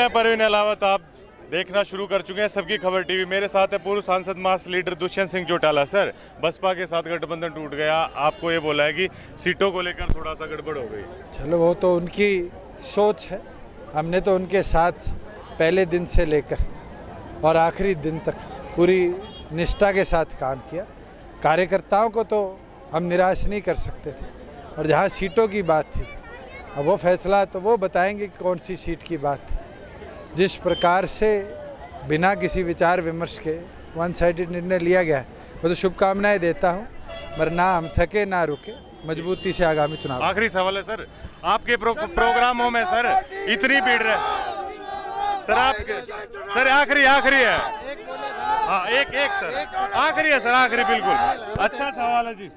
मैं परवीन अलावत, आप देखना शुरू कर चुके हैं सबकी खबर टीवी। मेरे साथ है पूर्व सांसद mass leader Dushyant Singh Chautala. Sir, Baspa के साथ गठबंधन टूट गया। आपको ये बोला है कि सीटों को लेकर थोड़ा सा गड़बड़ हो गई। चलो, वो तो उनकी सोच है। हमने तो उनके साथ पहले दिन से लेकर और आखिरी दिन तक पूरी निष्ठा के साथ काम किया। कार्यकर्ताओं को तो हम निराश नहीं कर सकते थे। और जहाँ सीटों की बात थी, अब वो फैसला तो वो बताएँगे कि कौन सी सीट की बात थी। जिस प्रकार से बिना किसी विचार विमर्श के वन साइडेड निर्णय लिया गया है मैं तो शुभकामनाएँ देता हूँ पर ना हम थके ना रुके। मजबूती से आगामी चुनाव। आखिरी सवाल है सर। आपके प्रो, प्रोग्रामों में सर इतनी भीड़ रहे सर आपके सर आखिरी आखिरी है। हाँ एक एक सर। आखिरी है सर आखिरी बिल्कुल। अच्छा सवाल है जी।